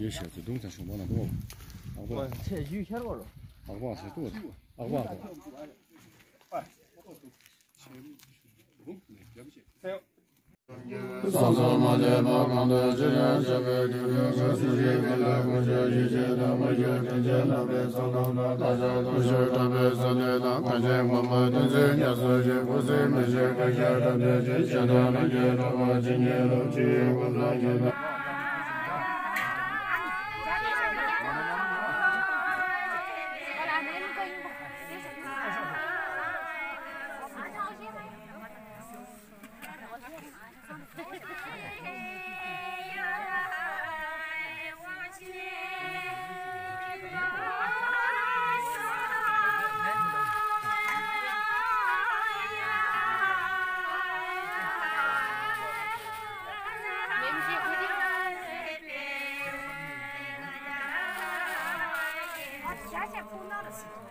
有钱就冬天上班了多嘛，啊不，这有钱多少？啊袜子多着，啊袜子。哎，起立！立！《马列报》。党的政策，刘刘哥，主席给了我们一切，那么久，看见那边送糖的，大家都是特别善良的，看见我们同志，也是不辞不谢，感谢大家的教导，今年录取我了，爷。 소나를 시키는